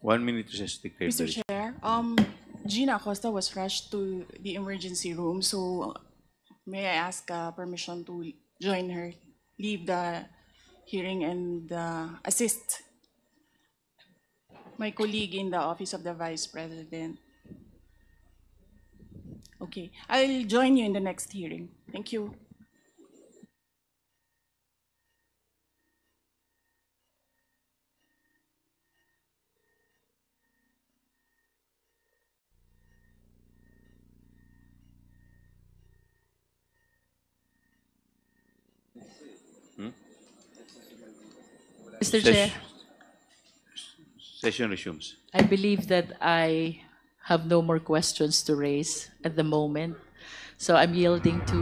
One minute to there. Mr. Chair, um, Gina Acosta was rushed to the emergency room, so may I ask uh, permission to join her, leave the hearing and uh, assist my colleague in the office of the Vice President? Okay, I'll join you in the next hearing. Thank you. Mr. Ses- Chair, Session resumes. I believe that I have no more questions to raise at the moment. So I'm yielding to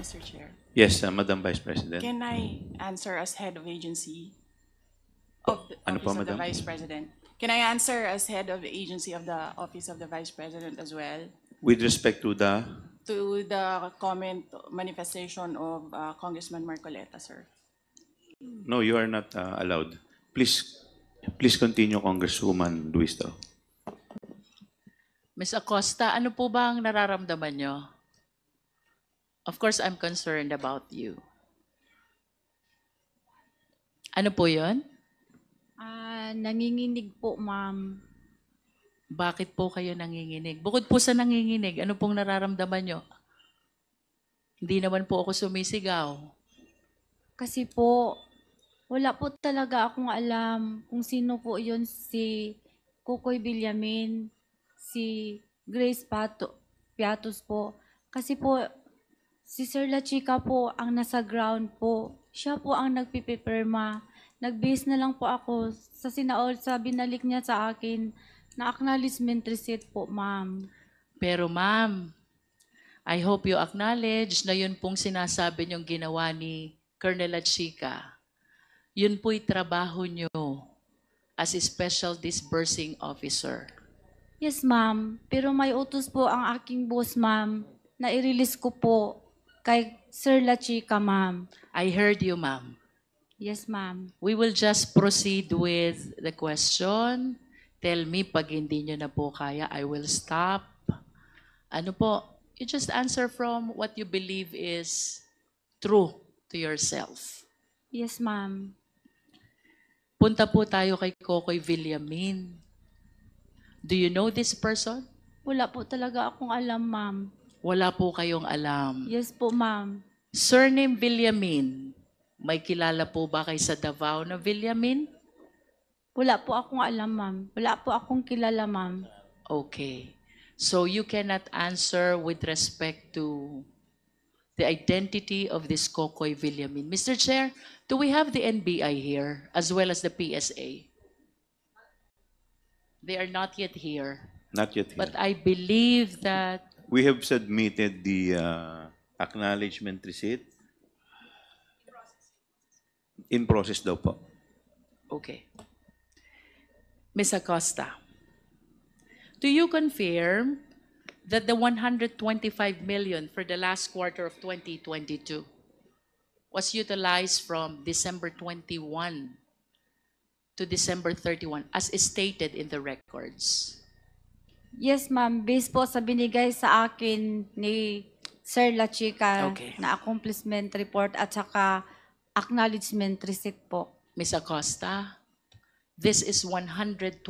Mr. Chair, Yes, uh, Madam Vice President. can I answer as head of agency of the Ano po, office of the Madam? Vice President? Can I answer as head of agency of the office of the Vice President as well? With respect to the, to the comment manifestation of uh, Congressman Marcoleta, sir. no, you are not uh, allowed. Please, please continue, Congresswoman Luisto. Ms. Acosta, ano po ba ang nararamdaman nyo? Of course, I'm concerned about you. Ano po yon? Ah, nanginginig po, ma'am. Bakit po kayo nanginginig? Bukod po sa nanginginig, ano pong nararamdaman nyo? Hindi naman po ako sumisigaw. Kasi po, wala po talaga akong alam kung sino po yon si Kukoy Villamin, si Grace Pato, Piatos po. Kasi po, si Sir La Chica po ang nasa ground po. Siya po ang nagpipipirma. Nag-base na lang po ako sa sinaol, sa binalik niya sa akin na acknowledgement receipt po, ma'am. Pero ma'am, I hope you acknowledge na yun pong sinasabi niyong ginawa ni Colonel Chica. Yun po'y trabaho niyo as a special disbursing officer. Yes, ma'am. Pero may utos po ang aking boss, ma'am, na i-release ko po kay Sir La Chica, ma'am. I heard you, ma'am. Yes, ma'am. We will just proceed with the question. Tell me pag hindi niyo na po kaya, I will stop. Ano po? You just answer from what you believe is true to yourself. Yes, ma'am. Punta po tayo kay Kokoy Villamin. Do you know this person? Wala po talaga akong alam, ma'am. Wala po kayong alam. Yes po, ma'am. Surname Villamin. May kilala po ba kay sa Davao na Villamin? Wala po akong alam, ma'am. Wala po akong kilala, ma'am. Okay. So you cannot answer with respect to the identity of this Kokoy Villamin. Mr. Chair, do we have the NBI here as well as the PSA? They are not yet here. Not yet here. But I believe that We have submitted the uh, acknowledgement receipt. In process daw po. Okay. Ms. Acosta, do you confirm that the 125 million for the last quarter of 2022 was utilized from December 21 to December 31 as stated in the records? Yes, ma'am. Based po sa binigay sa akin ni Sir La Chica Okay. na accomplishment report at saka acknowledgement receipt po. Ms. Acosta, this is 125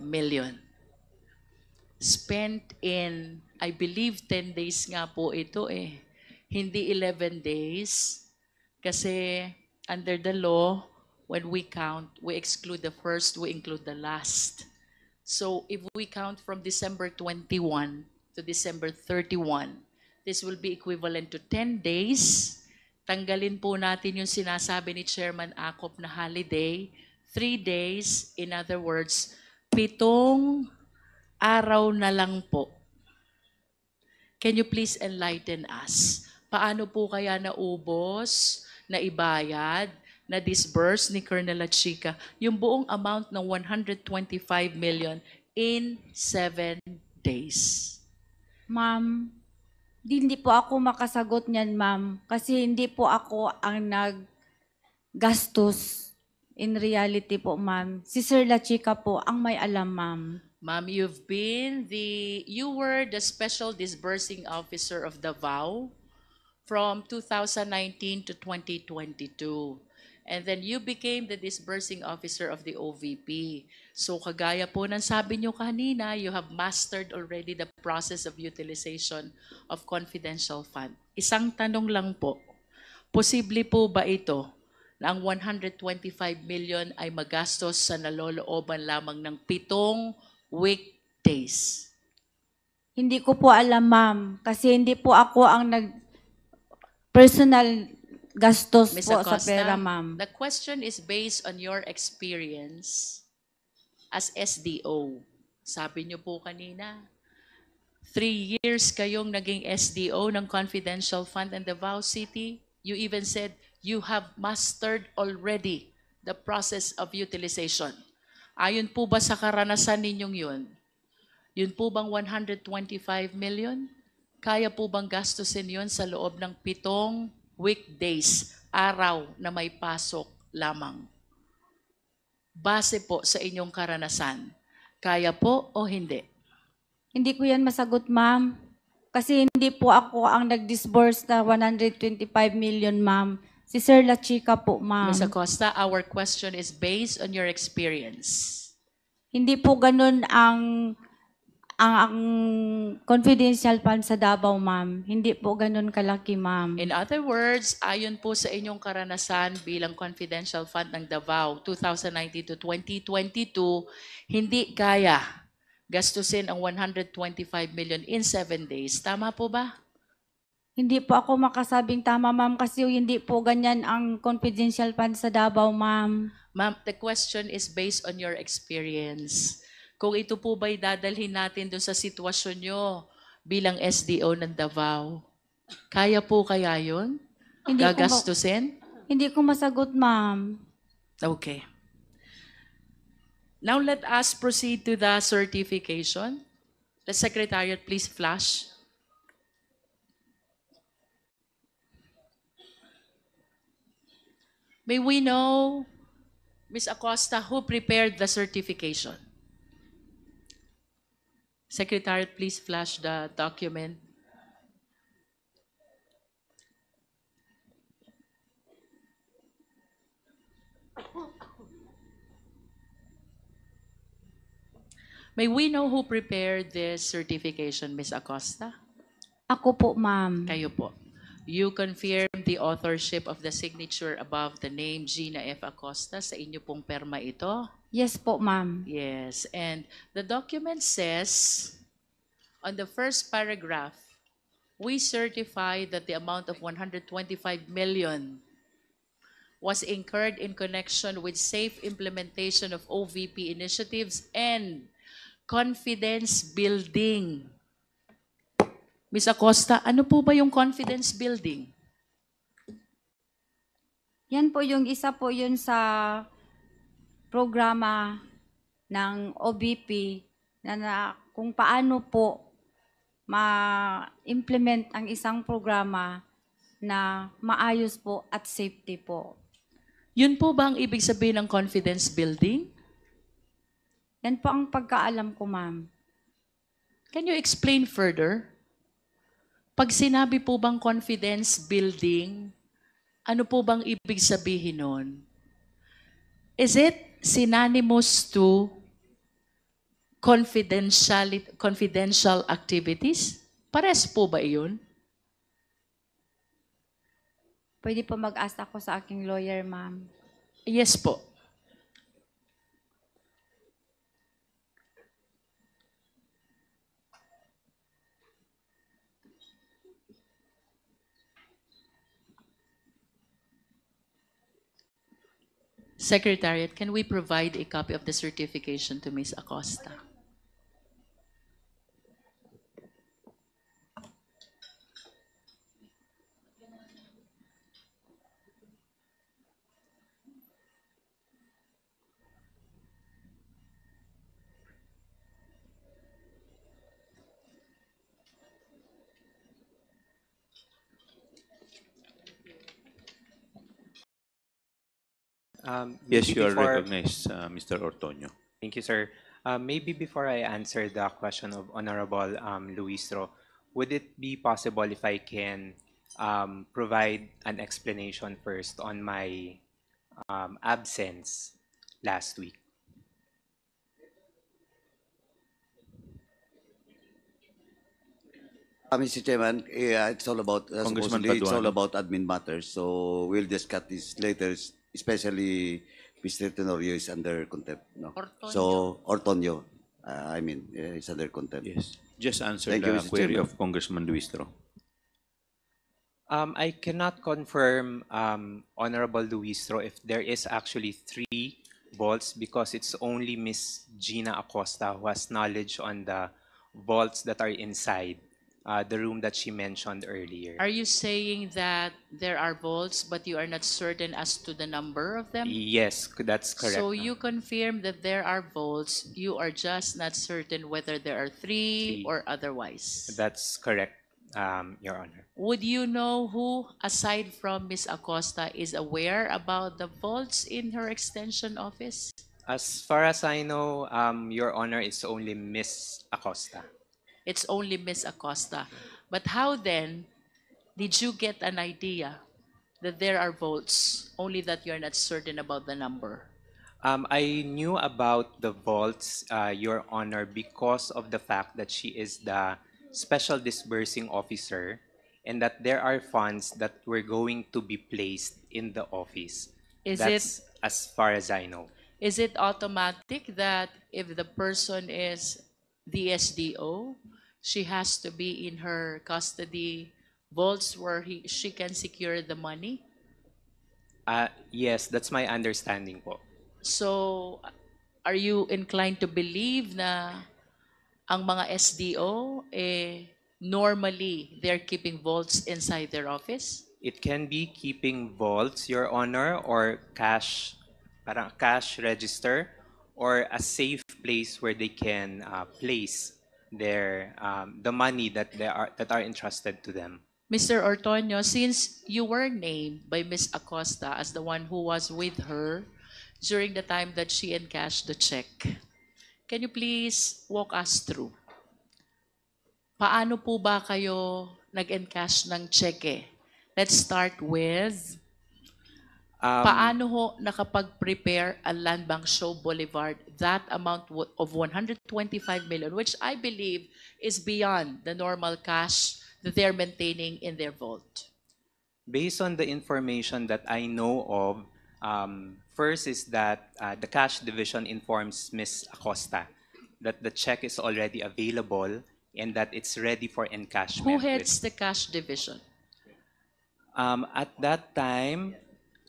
million spent in, I believe 10 days nga po ito eh. Hindi 11 days. Kasi under the law, when we count, we exclude the first, we include the last. So if we count from December 21 to December 31, this will be equivalent to 10 days. Tanggalin po natin yung sinasabi ni Chairman Acop na holiday, three days, in other words, pitong araw na lang po. Can you please enlighten us? Paano po kaya naubos, naibayad, na disburse ni Colonel Chica yung buong amount ng 125 million in seven days? Ma'am, di- hindi po ako makasagot niyan, ma'am. Kasi hindi po ako ang nag gastos in reality po, ma'am. Si Sir La Chica po ang may alam, ma'am. Ma'am, you've been the, you were the special disbursing officer of Davao from 2019 to 2022. And then you became the disbursing officer of the OVP. So kagaya po ng sabi nyo kanina, you have mastered already the process of utilization of confidential fund. Isang tanong lang po, posible po ba ito na ang 125 million ay magastos sa nalolooban lamang ng pitong weekdays? Hindi ko po alam, ma'am. Kasi hindi po ako ang nag personal gastos Ms. po sa pera, ma'am. The question is based on your experience as SDO. Sabi niyo po kanina, three years kayong naging SDO ng Confidential Fund in Davao City. You even said you have mastered already the process of utilization. Ayon po ba sa karanasan ninyong yun? Yun po bang 125 million? Kaya po bang gastusin yun sa loob ng pitong weekdays, araw na may pasok lamang? Base po sa inyong karanasan, kaya po o hindi? Hindi ko yan masagot, ma'am. Kasi hindi po ako ang nag-disburse na 125 million, ma'am. Si Sir La Chica po, ma'am. Ms. Acosta, our question is based on your experience. Hindi po ganun ang ang, ang confidential fund sa Davao, ma'am. Hindi po ganun kalaki, ma'am. In other words, ayon po sa inyong karanasan bilang confidential fund ng Davao 2019 to 2022, hindi kaya gastusin ang 125 million in 7 days. Tama po ba? Hindi po ako makasabing tama, ma'am, kasi hindi po ganyan ang confidential fund sa Davao, ma'am. Ma'am, the question is based on your experience. Kung ito po ba'y dadalhin natin doon sa sitwasyon nyo bilang SDO ng Davao, kaya po kaya yun? Hindi ko, Gagastusin? hindi ko masagot, ma'am. Okay. Now let us proceed to the certification. The Secretariat, please flash. May we know, Ms. Acosta, who prepared the certification? Secretary, please flash the document. May we know who prepared this certification, Ms. Acosta? Ako po, ma'am. Kayo po. You confirm the authorship of the signature above the name Gina F. Acosta sa inyo pong perma ito? Yes po, ma'am. Yes. And the document says, on the first paragraph, we certify that the amount of 125 million was incurred in connection with safe implementation of OVP initiatives and confidence building. Ms. Acosta, ano po ba yung confidence building? Yan po yung isa po yun sa programa ng OBP na, na kung paano po ma-implement ang isang programa na maayos po at safety po. Yun po ba ang ibig sabihin ng confidence building? Yan po ang pagkaalam ko, ma'am. Can you explain further? Pag sinabi po bang confidence building, ano po bang ibig sabihin nun? Is it synonymous to confidential, confidential activities? Pares po ba iyon? Pwede po mag-ask ako sa aking lawyer, ma'am. Yes po. Secretariat, can we provide a copy of the certification to Ms. Acosta? Yes, you are before- recognized, uh, Mr. Ortonio. Thank you, sir. Uh, maybe before I answer the question of Honorable um, Luistro, would it be possible if I can um, provide an explanation first on my um, absence last week? Uh, Mr. Chairman, yeah, it's all about, uh, Congressman supposedly, it's all Paduano. about admin matters, so we'll discuss this later, especially Mr. Tenorio is under contempt, no? Ortonio. So, Ortonio, uh, I mean, uh, is under contempt. Yes. Just answer Thank you, the Mr. query Chairman. of Congressman Luistro. Um, I cannot confirm, um, Honorable Luistro, if there is actually three vaults because it's only Miss Gina Acosta who has knowledge on the vaults that are inside uh, the room that she mentioned earlier. Are you saying that there are vaults, but you are not certain as to the number of them? Yes, c- that's correct. So ma'am. you confirm that there are vaults, you are just not certain whether there are three Three. or otherwise. That's correct, um, Your Honor. Would you know who, aside from Ms. Acosta, is aware about the vaults in her extension office? As far as I know, um, Your Honor, it's only Miss Acosta. It's only Miss Acosta. But how then did you get an idea that there are vaults, only that you're not certain about the number? Um, I knew about the vaults, uh, Your Honor, because of the fact that she is the special disbursing officer and that there are funds that were going to be placed in the office. Is That's as far as I know. Is it automatic that if the person is the SDO, she has to be in her custody vaults where he, she can secure the money? Uh, yes, that's my understanding po. So, are you inclined to believe na ang mga SDO, eh, normally, they're keeping vaults inside their office? It can be keeping vaults, Your Honor, or cash, parang cash register, or a safe place where they can uh, place their um, the money that they are that are entrusted to them. Mr. Ortonio, since you were named by Ms. Acosta as the one who was with her during the time that she encashed the check, can you please walk us through? Paano po ba kayo nag-encash ng cheque? Let's start with, Um, paano ho nakapag-prepare ang Land Bank Show Boulevard that amount of 125 million, which I believe is beyond the normal cash that they're maintaining in their vault? Based on the information that I know of, um, first is that uh, the cash division informs Ms. Acosta that the check is already available and that it's ready for encashment. Who heads the cash division? Um, at that time,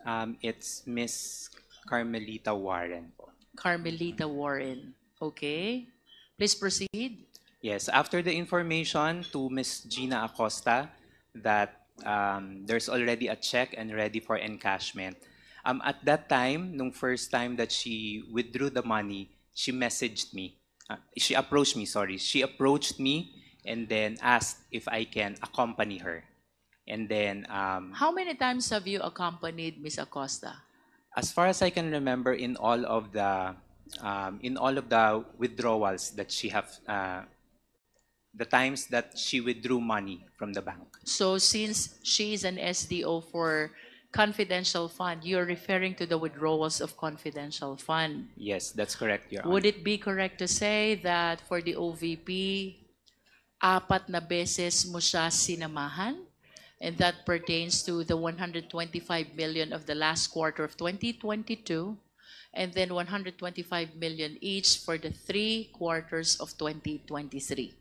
um, it's Miss Carmelita Warren. po. Carmelita Warren. Okay. Please proceed. Yes, after the information to Miss Gina Acosta that um, there's already a check and ready for encashment. Um, at that time, nung first time that she withdrew the money, she messaged me. Uh, she approached me, sorry. She approached me and then asked if I can accompany her. And then um, How many times have you accompanied Miss Acosta? as far as I can remember, in all of the um, in all of the withdrawals that she have, uh, the times that she withdrew money from the bank. So since she is an SDO for confidential fund, you're referring to the withdrawals of confidential fund. Yes, that's correct, Your Would Honor. it be correct to say that for the OVP, apat na beses mo siya sinamahan? And that pertains to the 125 million of the last quarter of 2022, and then 125 million each for the three quarters of 2023.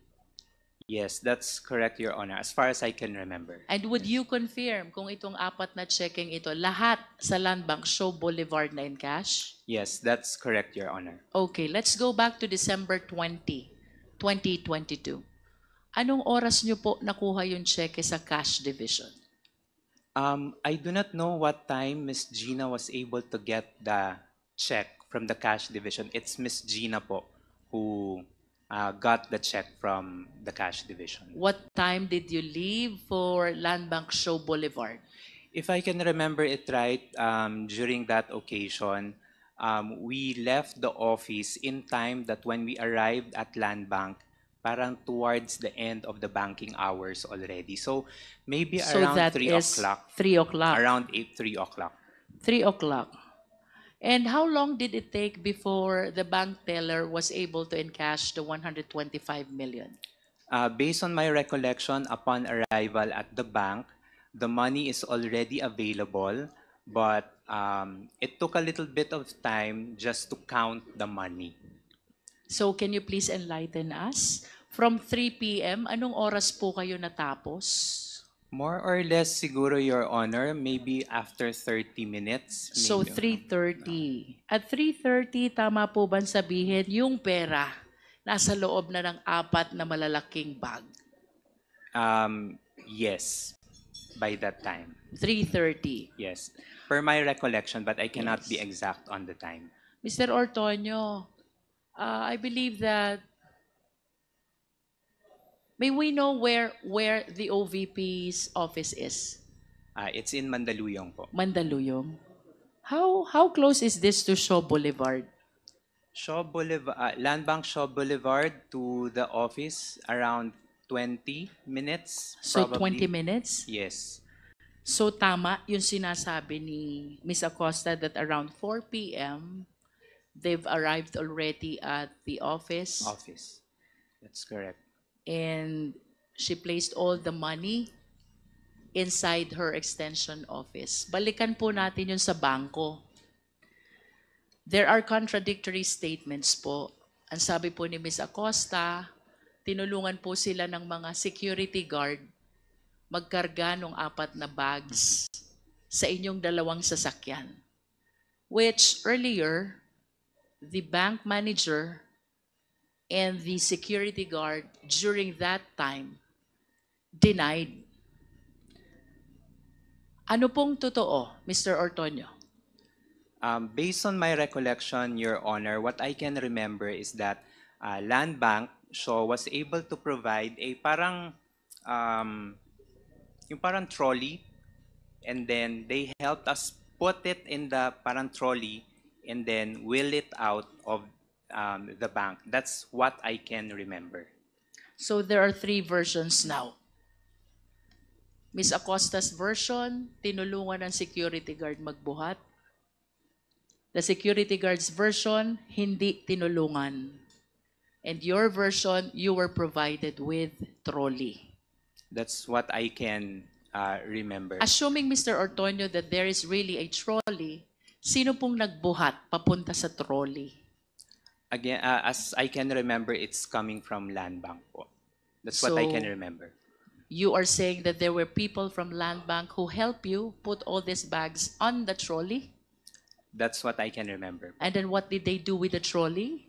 Yes, that's correct, Your Honor, as far as I can remember. And would you confirm kung itong apat na checking ito, lahat sa Land Bank Show Boulevard na in cash? Yes, that's correct, Your Honor. Okay, let's go back to December 20, 2022. Anong oras nyo po nakuha yung cheque sa cash division? Um, I do not know what time Miss Gina was able to get the check from the cash division. It's Miss Gina po who uh, got the check from the cash division. What time did you leave for Land Bank Show Boulevard? If I can remember it right, um, during that occasion, um, we left the office in time that when we arrived at Land Bank, parang towards the end of the banking hours already. So maybe So around that 3 is o'clock. 3 o'clock. Around 8, 3 o'clock. 3 o'clock. And how long did it take before the bank teller was able to encash the 125 million? Uh, based on my recollection, upon arrival at the bank, the money is already available, but um, it took a little bit of time just to count the money. So can you please enlighten us? From 3 p.m., anong oras po kayo natapos? More or less, siguro, Your Honor, maybe after 30 minutes. So maybe. 3.30. At 3.30, tama po ba sabihin, yung pera nasa loob na ng apat na malalaking bag? Um, yes, by that time. 3.30. Yes. Per my recollection, but I cannot be exact on the time. Mr. Ortonio, uh, I believe that may we know where where the OVP's office is? Uh, it's in Mandaluyong po. Mandaluyong. How how close is this to Shaw Boulevard? Shaw Boulevard, uh, Land Bank Shaw Boulevard to the office around 20 minutes. So probably. 20 minutes? Yes. So tama yung sinasabi ni Ms. Acosta that around 4 p.m. they've arrived already at the office Office. That's correct. and she placed all the money inside her extension office. Balikan po natin yun sa bangko. There are contradictory statements po. Ang sabi po ni Ms. Acosta, tinulungan po sila ng mga security guard magkarga ng apat na bags sa inyong dalawang sasakyan. Which earlier, the bank manager and the security guard during that time denied. Ano pong totoo, Mr. Ortonio? Um, based on my recollection, Your Honor, what I can remember is that uh, Land Bank Shaw was able to provide a parang um, yung parang trolley and then they helped us put it in the parang trolley and then wheel it out of um, the bank. That's what I can remember. So there are three versions now. Miss Acosta's version, tinulungan ng security guard magbuhat. The security guard's version, hindi tinulungan. And your version, you were provided with trolley. That's what I can uh, remember. Assuming, Mr. Ortonio, that there is really a trolley, sino pong nagbuhat papunta sa trolley? Again, uh, as I can remember, it's coming from Land Bank po. That's what I can So- remember. You are saying that there were people from Land Bank who helped you put all these bags on the trolley? That's what I can remember. And then what did they do with the trolley?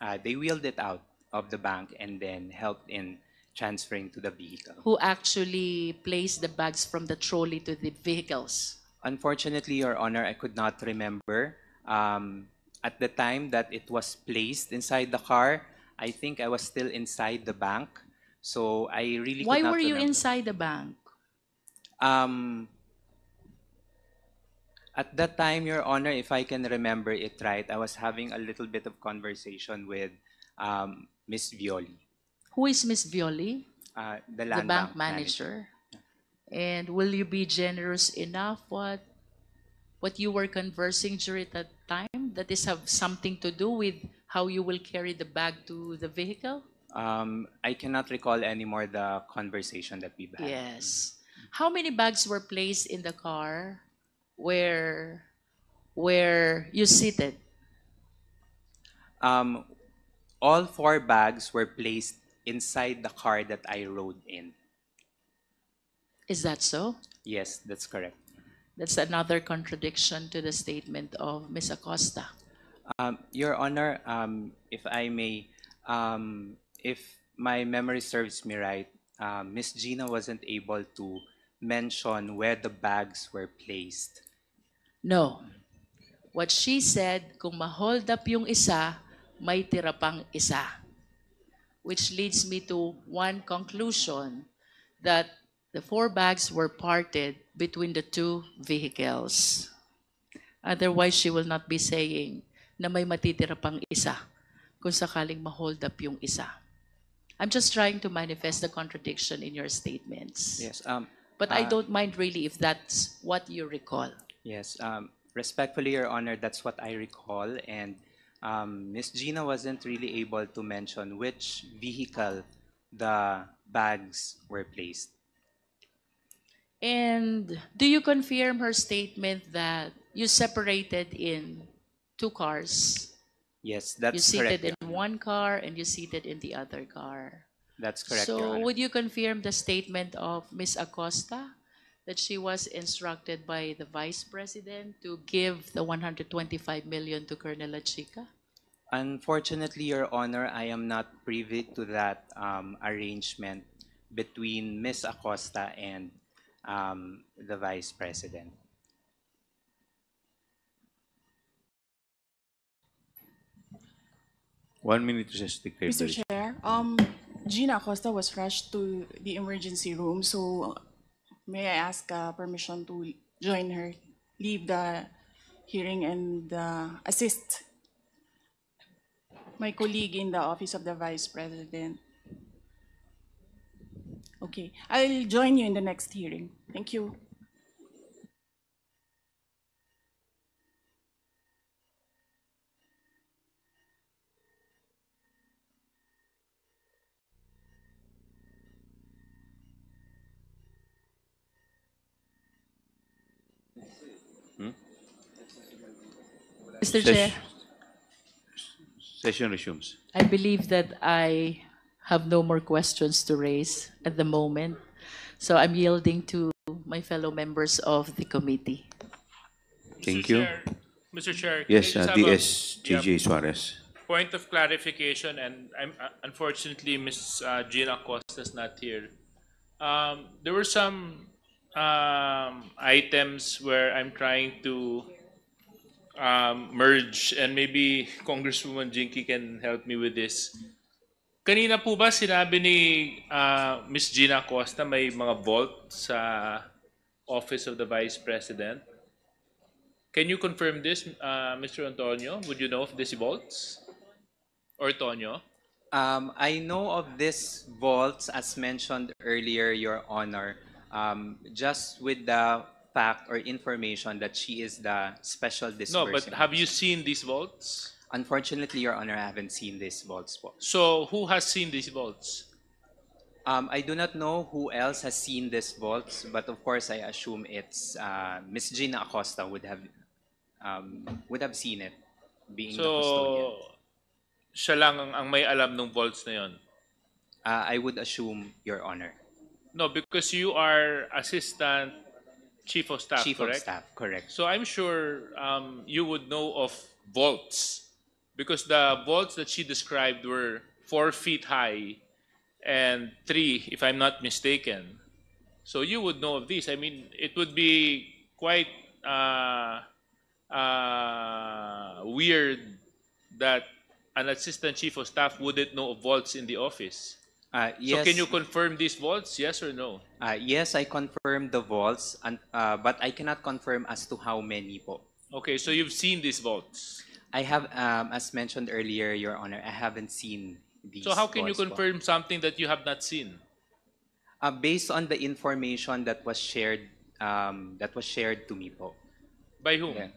Uh, they wheeled it out of the bank and then helped in transferring to the vehicle. Who actually placed the bags from the trolley to the vehicles? Unfortunately, Your Honor, I could not remember. Um, at the time that it was placed inside the car, I think I was still inside the bank. So I really could Why not were you remember. inside the bank? Um, at that time, Your Honor, if I can remember it right, I was having a little bit of conversation with um, Miss Violi, Who is Miss Violi? uh, the The land bank manager. And will you be generous enough what what you were conversing during that time? That is have something to do with how you will carry the bag to the vehicle? Um, I cannot recall anymore the conversation that we've had. Yes. How many bags were placed in the car where where you seated? Um, all four bags were placed inside the car that I rode in. Is that so? Yes, that's correct. That's another contradiction to the statement of Ms. Acosta. Um, Your Honor, um, if I may, um, if my memory serves me right, um, Miss Gina wasn't able to mention where the bags were placed. No. What she said, kung ma-hold up yung isa, may tira pang isa. Which leads me to one conclusion that the four bags were parted between the two vehicles. Otherwise, she will not be saying na may matitira pang isa kung sakaling ma-hold up yung isa. I'm just trying to manifest the contradiction in your statements. Yes. Um, But I uh, don't mind really if that's what you recall. Yes, um, respectfully, Your Honor, that's what I recall. And um, Ms. Gina wasn't really able to mention which vehicle the bags were placed. And do you confirm her statement that you separated in two cars? Yes, that's You seated correct. in one car and you seated in the other car. That's correct, So would you confirm the statement of Ms. Acosta that she was instructed by the Vice President to give the 125 million to Colonel Lachica? Unfortunately, Your Honor, I am not privy to that um, arrangement between Ms. Acosta and um, the Vice President. One minute to stick Mr. Chair, um, Gina Acosta was rushed to the emergency room, so may I ask uh, permission to join her, leave the hearing and uh, assist my colleague in the office of the Vice President? Okay, I'll join you in the next hearing. Thank you. Hmm? Mr. Chair, Session resumes. I believe that I have no more questions to raise at the moment. So I'm yielding to my fellow members of the committee. Thank Mr. you. Chair- Mr. Chair. can Yes, I uh, just have a- DS yeah, GJ Suarez. Point of clarification, and I'm, uh, unfortunately, Ms. uh, Gina Costa's is not here. Um, there were some um, items where I'm trying to um, merge, and maybe Congresswoman Jinky can help me with this. Kanina po ba sinabi ni uh, Ms. Gina Costa may mga vault sa Office of the Vice President? Can you confirm this, uh, Mr. Antonio? Would you know of these vaults? Or Tonyo? Um, I know of this vaults as mentioned earlier, Your Honor, um, just with the fact or information that she is the special No, disbursing. but have you seen these vaults? Unfortunately, Your Honor, I haven't seen these vaults po. So who has seen these vaults? Um, I do not know who else has seen these vaults, but of course, I assume it's uh, Miss Gina Acosta would have um, would have seen it, being the custodian. So siya lang ang, ang may alam ng vaults na yon. Uh, I would assume, Your Honor, No, because you are assistant chief of staff, Chief correct? of Staff, correct. So I'm sure um, you would know of vaults because the vaults that she described were four feet high and three, if I'm not mistaken. So you would know of these. I mean, it would be quite uh, uh, weird that an assistant chief of staff wouldn't know of vaults in the office. Uh, So can you confirm these vaults? Yes or no? uh, yes, I confirm the vaults, and, uh, but I cannot confirm as to how many po. Okay, so you've seen these vaults. I have, um, as mentioned earlier, Your Honor, I haven't seen these. So how can you confirm something that you have not seen? Uh, based on the information that was shared, um, that was shared to me po. By whom? Yeah.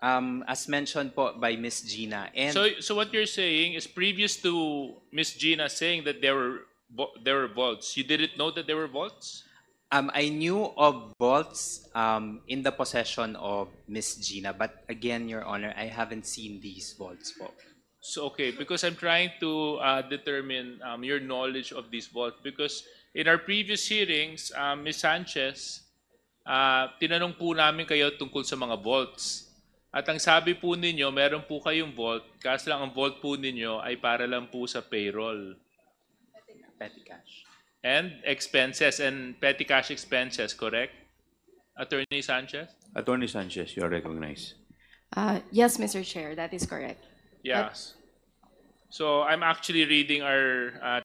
Um, as mentioned po by Miss Gina, and So, so what you're saying is previous to Miss Gina saying that there were vo- there were vaults, you didn't know that there were vaults? Um, I knew of vaults um, in the possession of Miss Gina, but again, Your Honor, I haven't seen these vaults po. So okay, because I'm trying to uh, determine um, your knowledge of these vaults because in our previous hearings, um, Ms. Sanchez, uh, tinanong po namin kayo tungkol sa mga vaults. At ang sabi po ninyo, meron po kayong vault, kaso lang ang vault po ninyo ay para lang po sa payroll. Petty cash. And expenses and petty cash expenses, correct? Attorney Sanchez? Attorney Sanchez, you are recognized. Uh, yes, Mr. Chair, that is correct. Yes. So I'm actually reading our uh,